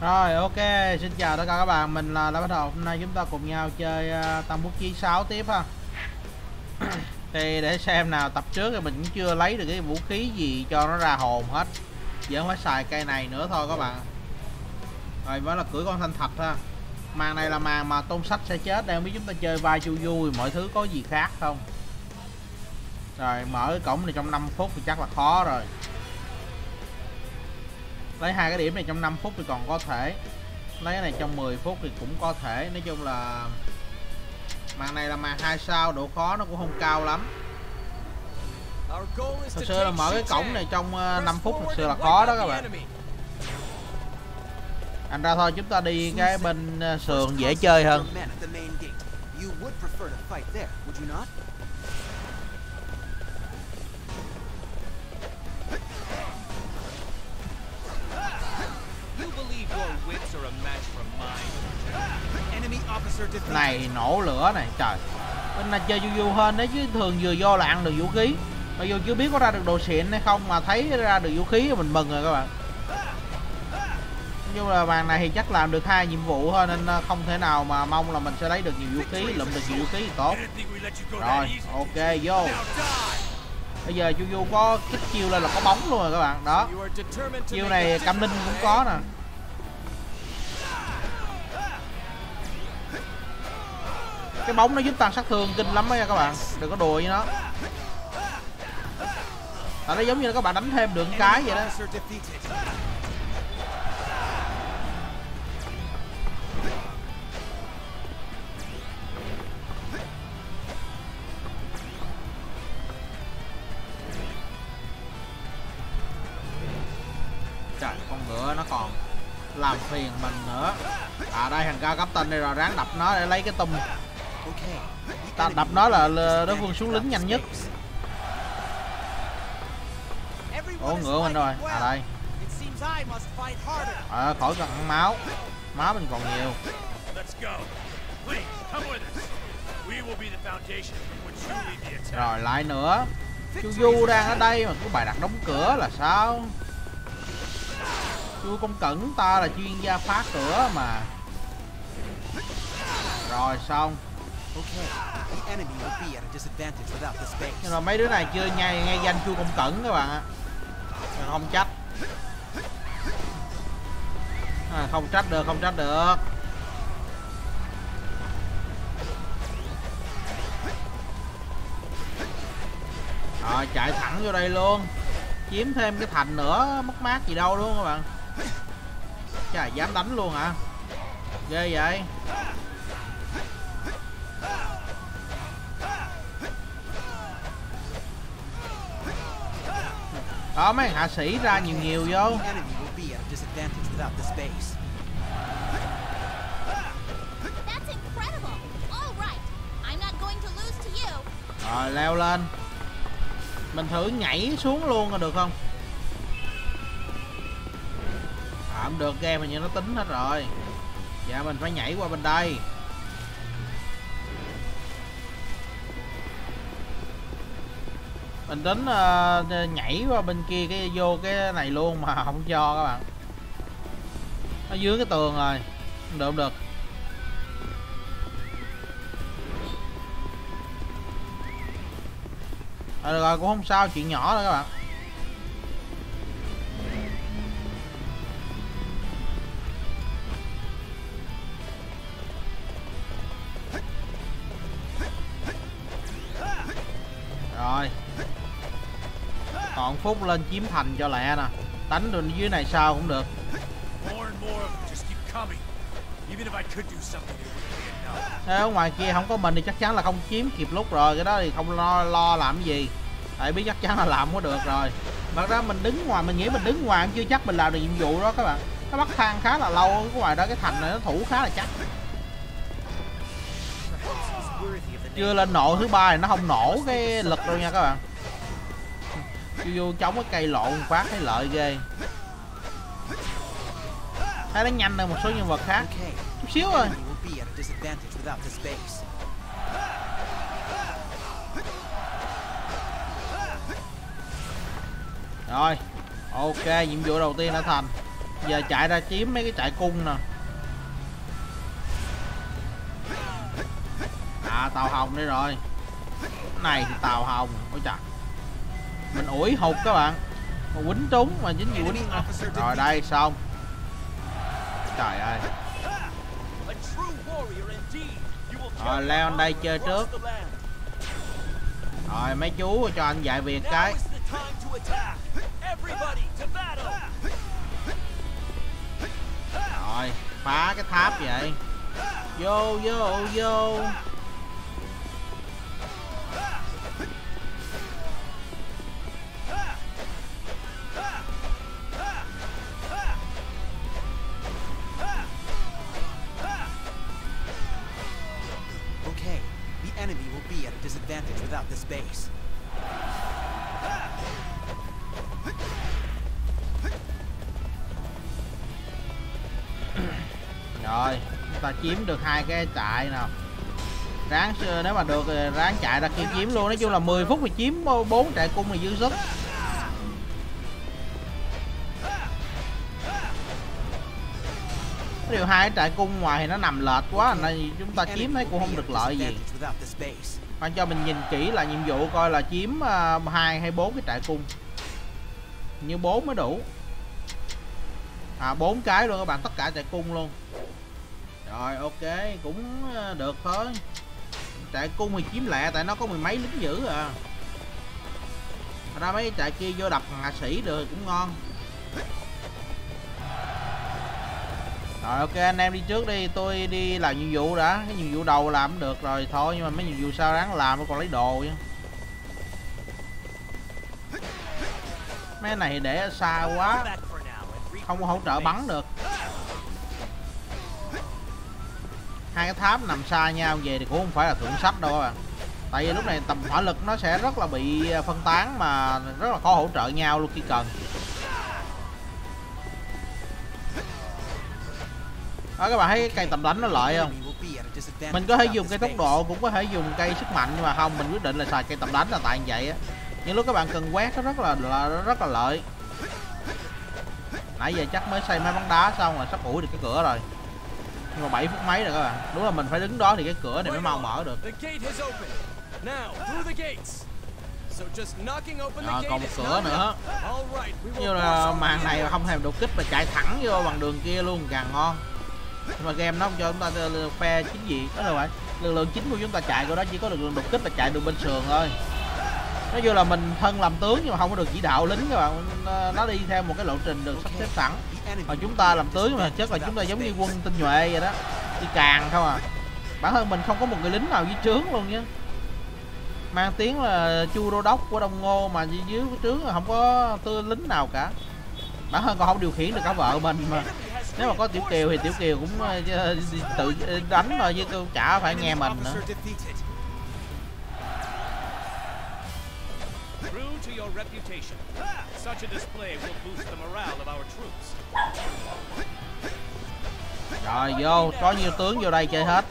Rồi ok, xin chào tất cả các bạn, mình là Lã Bách đầu. Hôm nay chúng ta cùng nhau chơi uh, Tam Quốc Chí 6 tiếp ha. Thì để xem nào, tập trước thì mình cũng chưa lấy được cái vũ khí gì cho nó ra hồn hết. Giờ phải xài cây này nữa thôi các bạn. Rồi mới là cưỡi con thanh thật ha. Màn này là màn mà tôn sách sẽ chết, đang biết chúng ta chơi vai chu vui, mọi thứ có gì khác không? Rồi mở cái cổng này trong 5 phút thì chắc là khó rồi lấy hai cái điểm này trong 5 phút thì còn có thể. Lấy cái này trong 10 phút thì cũng có thể. Nói chung là màn này là màn hai sao, độ khó nó cũng không cao lắm. Thật sự là mở cái cổng này trong ờ, 5 phút thật sự là khó đó các bạn. Anh ra thôi, chúng ta đi cái bên ờ, sườn dễ chơi hơn. Này, nổ lửa này, trời. Bên này chơi du du hơn đấy, chứ thường vừa là ăn được vũ khí. Mà dù chưa biết có ra được đồ xịn hay không mà thấy ra được vũ khí, mình mừng rồi các bạn. Nhưng là bàn này thì chắc làm được hai nhiệm vụ thôi, nên ờ, không thể nào mà mong là mình sẽ lấy được nhiều vũ khí, lượm được nhiều vũ khí thì tốt. Rồi, ok, vô. Bây giờ chu du có kích chiêu lên là có bóng luôn rồi các bạn, đó. Chiêu này cam ninh cũng có nè. Cái bóng nó giúp tăng sát thương kinh lắm đấy nha các bạn. Đừng có đùa với nó. Tại nó giống như là các bạn đánh thêm được cái vậy đó. Trời, con ngựa nó còn làm phiền mình nữa. À đây thằng cao cấp tên đây rồi ráng đập nó để lấy cái tung ta đập nó là đối phương xuống lính nhanh nhất. Ủa ngựa mình rồi. À đây. à, khỏi cần ăn máu. Máu mình còn nhiều. Rồi lại nữa. Chu du đang ở đây mà cứ bài đặt đóng cửa là sao? Chu công cẩn ta là chuyên gia phá cửa mà. Rồi xong nhưng mà mấy đứa này chưa ngay ngay danh chu công cẩn các bạn ạ. Không trách. À, không trách được không trách được. Rồi chạy thẳng vô đây luôn. Chiếm thêm cái thành nữa mất mát gì đâu đúng không các bạn? Trời dám đánh luôn hả? À? ghê vậy. Đó mấy hạ sĩ ra nhiều nhiều vô. Rồi leo lên. Mình thử nhảy xuống luôn là được không? À, không được game mà như nó tính hết rồi. Dạ mình phải nhảy qua bên đây mình tính uh, nhảy qua bên kia cái vô cái này luôn mà không cho các bạn. Nó dưới cái tường rồi không được không được. À, được rồi cũng không sao chuyện nhỏ rồi các bạn. Phút lên chiếm thành cho lẹ nè. Đánh rồi dưới này sao cũng được. Thế ở ngoài kia không có mình thì chắc chắn là không chiếm kịp lúc rồi. Cái đó thì không lo lo làm gì. Tại biết chắc chắn là làm có được rồi. Mà ra mình đứng ngoài mình nghĩ mình đứng ngoài chưa chắc mình làm được nhiệm vụ đó các bạn. Nó bắt thang khá là lâu ở ngoài đó cái thành này nó thủ khá là chắc. Chưa lên nộ thứ ba thì nó không nổ cái lực đâu nha các bạn Vô vô chống cái cây lộn phát thấy lợi ghê. Thấy nó nhanh hơn một số nhân vật khác. Chút xíu thôi. Rồi, Ok, nhiệm vụ đầu tiên đã thành. Giờ chạy ra chiếm mấy cái trại cung nè. À tàu hồng đây rồi. Cái này thì tàu hồng, ôi trời mình ủi hụt các bạn. Mà quýnh trúng mà chính vì quýnh. Rồi đây xong. Trời ơi. Rồi leo đây chơi trước. rồi mấy chú cho anh dạy việc cái. rồi phá cái tháp vậy. Vô vô vô this base. rồi chúng ta chiếm được hai cái trại nào. Ráng nếu mà được ráng chạy ra kia chiếm luôn. Nói chung là 10 phút thì chiếm bốn trại cung là dư sức. Điều hai trại cung ngoài thì nó nằm lệch quá nên chúng ta chiếm thấy cũng không được lợi gì bạn cho mình nhìn kỹ là nhiệm vụ coi là chiếm uh, hai hay bốn cái trại cung. Như bốn mới đủ. À bốn cái luôn các bạn tất cả trại cung luôn. Rồi ok cũng à, được thôi. Trại cung thì chiếm lẹ tại nó có mười mấy lính dữ à. Ra mấy trại kia vô đập hạ sĩ được cũng ngon. Rồi, ok, anh em đi trước đi. Tôi đi làm nhiệm vụ đã. Cái nhiệm vụ đầu làm cũng được rồi. Thôi, nhưng mà mấy nhiệm vụ sau ráng làm còn lấy đồ chứ. Mấy này để xa quá. Không có hỗ trợ bắn được. Hai cái tháp nằm xa nhau về thì cũng không phải là thượng sách đâu các bạn. Tại vì lúc này tầm hỏa lực nó sẽ rất là bị phân tán mà rất là khó hỗ trợ nhau luôn khi cần. Đó các bạn thấy cây tầm đánh nó lợi không? Mình có thể dùng cây tốc độ cũng có thể dùng cây sức mạnh nhưng mà không mình quyết định là xài cây tầm đánh là tại như vậy á. Những lúc các bạn cần quét nó rất là, là rất là lợi. Nãy giờ chắc mới xây máy bắn đá xong rồi sắp ủi được cái cửa rồi. Nhưng mà 7 phút mấy rồi các bạn. Đúng là mình phải đứng đó thì cái cửa này mới mau mở được. À, còn một cửa nữa. như là màn này không thèm đột kích mà chạy thẳng vô bằng đường kia luôn càng ngon nhưng mà game nó không cho chúng ta ờ, phe chính diện đó rồi lực lượng chính của chúng ta chạy của đó chỉ có lực lượng đột kích là chạy đường bên sườn thôi. Nói chung là mình thân làm tướng nhưng mà không có được chỉ đạo lính các bạn. Nó đi theo một cái lộ trình được sắp xếp sẵn. Mà chúng ta làm tướng mà chắc là chúng ta giống như quân tinh nhuệ vậy đó, đi càng không à. Bản thân mình không có một người lính nào dưới trướng luôn nhé. mang tiếng là chu đô đốc của đông ngô mà dưới trướng là không có tư lính nào cả. Bản thân còn không điều khiển được cả vợ mình mà nếu mà có tiểu kiều thì tiểu kiều cũng tự đánh thôi chứ chả phải nghe mình nữa your reputation. Such a display will boost the morale of our troops. Rồi vô, có nhiều tướng vô đây chơi hết.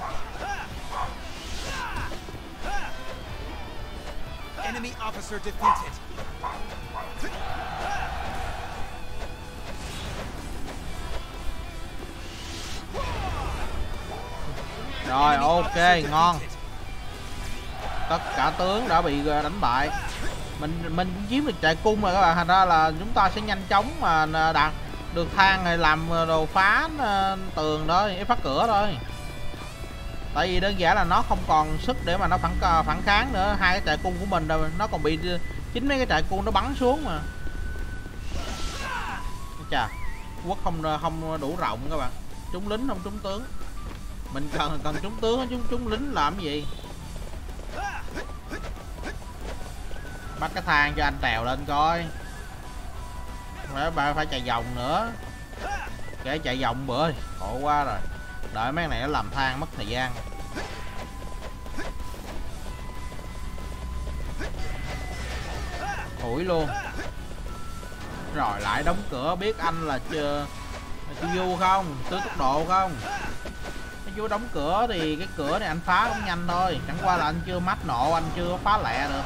Enemy officer defeated. Rồi ok, ngon. Tất cả tướng đã bị ờ, đánh bại. Mình mình cũng chiếm được trại cung rồi các bạn. Thành ra là chúng ta sẽ nhanh chóng mà ờ, đạt được thang này làm ờ, đồ phá tường thôi phá cửa thôi. Tại vì đơn giản là nó không còn sức để mà nó phản phản kháng nữa. Hai cái trại cung của mình rồi nó còn bị chính mấy cái trại cung nó bắn xuống mà. Chà quốc không không đủ rộng các bạn. Trúng lính không trúng tướng mình cần cần chúng tướng, chúng chúng lính làm cái gì? Bắt cái thang cho anh trèo lên coi. Phải ba phải chạy vòng nữa? Kể chạy vòng bữa khổ quá rồi. Đợi mấy này nó làm thang mất thời gian. Ủi luôn. Rồi lại đóng cửa, biết anh là chưa chưa du không? Tứ tốc độ không? Chú đóng cửa thì cái cửa này anh phá cũng nhanh thôi. Chẳng qua là anh chưa mắc nộ anh chưa phá lẹ được.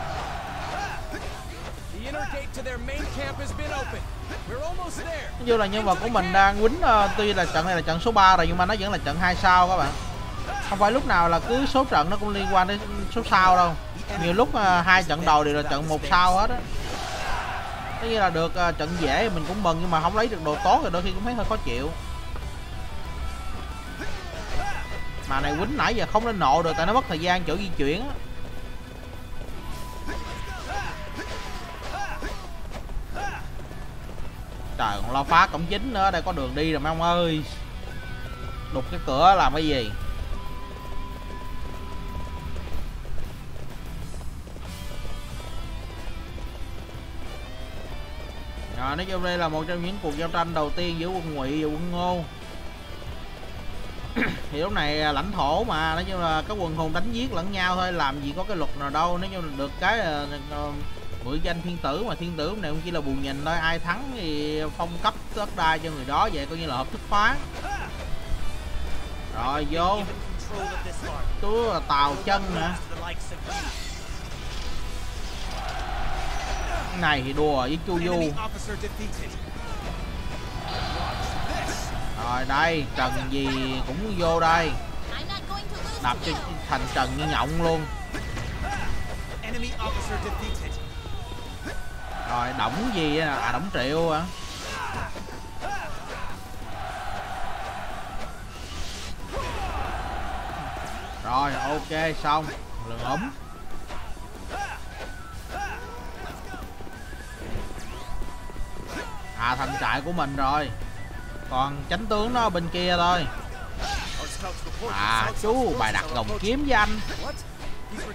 Chung là nhân vật của mình đang quýnh ờ, tuy là trận này là trận số 3 rồi nhưng mà nó vẫn là trận hai sao các bạn. Không phải lúc nào là cứ số trận nó cũng liên quan đến số sao đâu. Nhiều lúc ờ, hai trận đầu đều là trận một sao hết á. Tất nhiên là được ờ, trận dễ mình cũng mừng nhưng mà không lấy được đồ tốt thì đôi khi cũng thấy hơi khó chịu mà này quýnh nãy giờ không lên nộ được, tại nó mất thời gian chỗ di chuyển á. Trời còn lo phá cổng chính nữa, đây có đường đi rồi, mấy ông ơi. Đục cái cửa làm cái gì? Rồi, nói chung đây là một trong những cuộc giao tranh đầu tiên giữa quân ngụy và quân ngô thì lúc này à, lãnh thổ mà, nói chung là các quần hùng đánh giết lẫn nhau thôi, làm gì có cái luật nào đâu. Nói chung là được cái ờ, là danh thiên tử mà thiên tử này cũng chỉ là buồn nhìn thôi. Ai thắng thì phong cấp đất đai cho người đó, vậy coi như là hợp thức hóa. Rồi, vô. Tú là tàu chân nữa này thì đùa với chu du rồi, đây, trần gì cũng vô đây. Đập cho thành trần như nhộng luôn. Rồi, đổng gì à đổng triệu hả? Rồi, ok, xong. Lượm ống. À thành trại của mình rồi còn chánh tướng nó bên kia thôi. À chú bài đặt gồng kiếm với anh. What?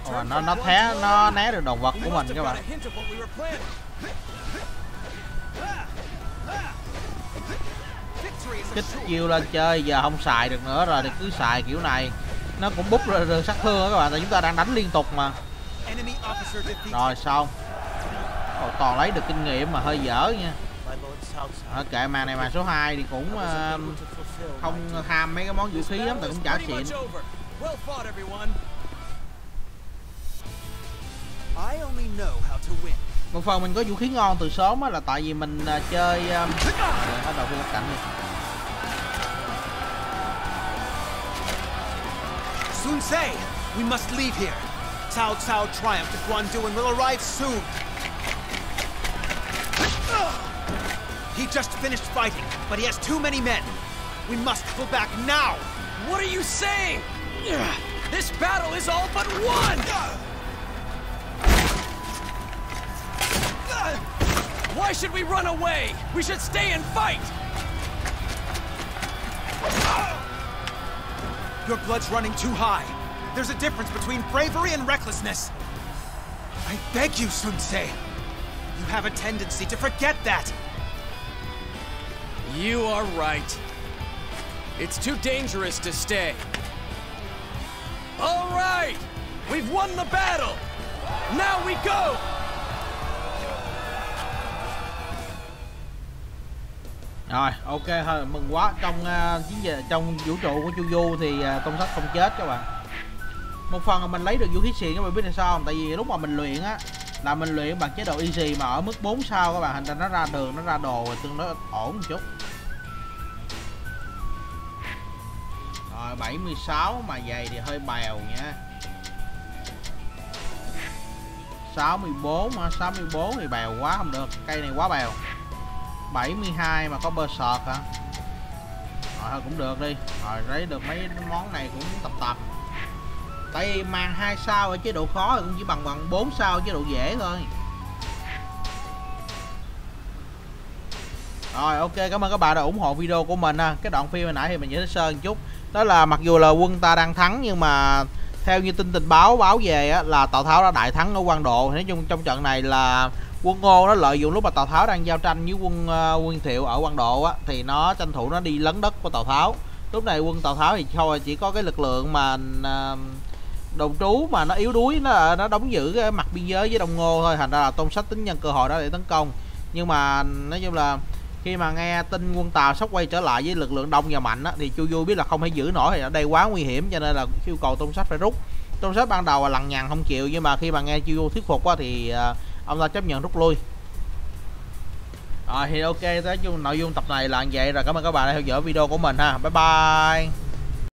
Ồ, nó nó thé nó né được đồ vật của mình các bạn. Kích chiêu lên chơi giờ không xài được nữa rồi thì cứ xài kiểu này. Nó cũng bút ra được sát thương các bạn tại chúng ta đang đánh liên tục mà. Rồi xong. Ồ, toàn lấy được kinh nghiệm mà hơi dở nha. Ở kệ màn này màn số 2 thì cũng ờ, không ham mấy cái món vũ khí lắm tại cũng chả Pretty xịn. một phần mình có vũ khí ngon từ sớm á là tại vì mình ờ, chơi uh, đầu lập cảnh đi Sun Se, we must leave here. Cao Cao triumph at Guandu and will arrive soon. He just finished fighting, but he has too many men. We must pull back now. What are you saying? This battle is all but won! Why should we run away? We should stay and fight! Your blood's running too high. There's a difference between bravery and recklessness. I beg you, Sun Se. You have a tendency to forget that. You are right. It's too dangerous to stay. All right! We've won the battle! Now we go! rồi ok thôi mừng quá trong ờ, chiến dịch trong vũ trụ của chu du thì à, uh, tôn sách không chết các bạn một phần là mình lấy được vũ khí xịn các bạn biết là sao không tại vì lúc mà mình luyện á là mình luyện bằng chế độ easy mà ở mức 4 sao các bạn hình ra nó ra đường, nó ra đồ rồi tương đối ổn một chút. Rồi 76 mà dày thì hơi bèo nha. 64 mà 64 thì bèo quá, không được. Cây này quá bèo. 72 mà có bơ sọt hả? Rồi, thôi cũng được đi. Rồi, lấy được mấy món này cũng tập tập tại vì màn hai sao ở chế độ khó thì cũng chỉ bằng bằng 4 sao chế độ dễ thôi. Rồi ok cảm ơn các bạn đã ủng hộ video của mình ha. Cái đoạn phim hồi nãy thì mình giải thích sơ một chút. Đó là mặc dù là quân ta đang thắng nhưng mà theo như tin tình báo báo về á, là tào tháo đã đại thắng ở quan độ. Nói chung trong trận này là quân ngô nó lợi dụng lúc mà tào tháo đang giao tranh với quân uh, quân thiệu ở quan độ á thì nó tranh thủ nó đi lấn đất của tào tháo. Lúc này quân tào tháo thì thôi chỉ có cái lực lượng mà uh, đồn trú mà nó yếu đuối nó nó đóng giữ cái mặt biên giới với đồng ngô thôi thành ra là tôn sách tính nhân cơ hội đó để tấn công nhưng mà nói chung là khi mà nghe tin quân tàu sắp quay trở lại với lực lượng đông và mạnh á, thì chu du biết là không thể giữ nổi thì ở đây quá nguy hiểm cho nên là yêu cầu tôn sách phải rút tôn sách ban đầu là lằng nhằng không chịu nhưng mà khi mà nghe chu du thuyết phục quá thì à, ông ta chấp nhận rút lui Rồi thì ok, nói chung nội dung tập này là như vậy rồi. Cảm ơn các bạn đã theo dõi video của mình ha. Bye bye.